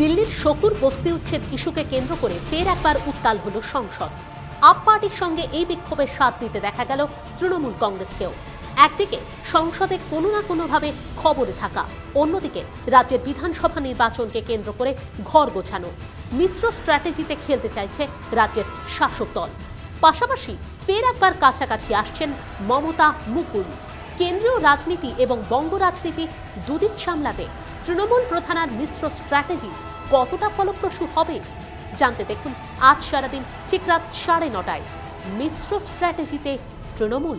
দিল্লির শকুর বস্তি উচ্ছেদ ইস্যুকে কেন্দ্র করে ফের একবার উত্তাল হলো সংসদ। আপ পার্টির সঙ্গে এই বিক্ষোভের সাথ দিতে দেখা গেল তৃণমূল কংগ্রেসকেও। একদিকে সংসদে কোনো না কোনোভাবে খবরে থাকা, অন্যদিকে রাজ্যের বিধানসভা নির্বাচনকে কেন্দ্র করে ঘর গোছানো। মিশ্র স্ট্র্যাটেজিতে খেলতে চাইছে রাজ্যের শাসক দল। পাশাপাশি ফের একবার কাছাকাছি আসছেন মমতা মুকুল। কেন্দ্রীয় রাজনীতি এবং বঙ্গ রাজনীতি দুদিক সামলাতে তৃণমূল প্রধানার মিশ্র স্ট্র্যাটেজি কতটা ফলপ্রসূ হবে, জানতে দেখুন আজ সারাদিন ঠিক রাত সাড়ে নটায়। মিশ্র স্ট্র্যাটেজিতে তৃণমূল।